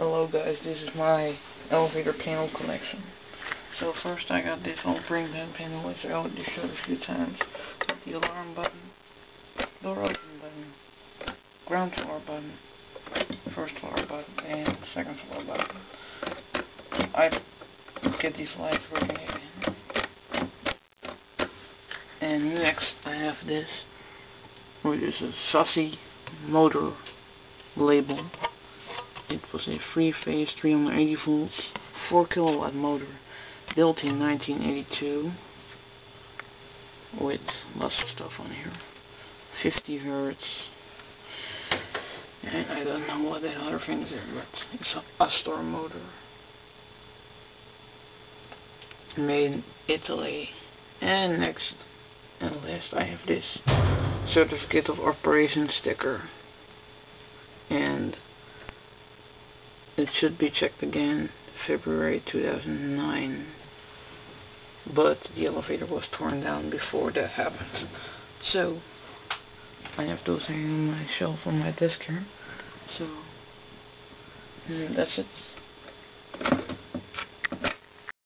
Hello guys, this is my elevator panel collection. So first I got this Brinkman panel which I already showed a few times. The alarm button, door open button, ground floor button, first floor button, and second floor button. I get these lights working again. And next I have this, which is a SASSI motor label. Was a three-phase 380 volts 4 kilowatt motor built in 1982 with lots of stuff on here. 50 hertz. And I don't know what that other thing is but it's an Astor motor made in Italy. And next and last I have this certificate of operation sticker and it should be checked again February 2009 but the elevator was torn down before that happened. So I have those hanging on my shelf on my desk here. So mm, that's it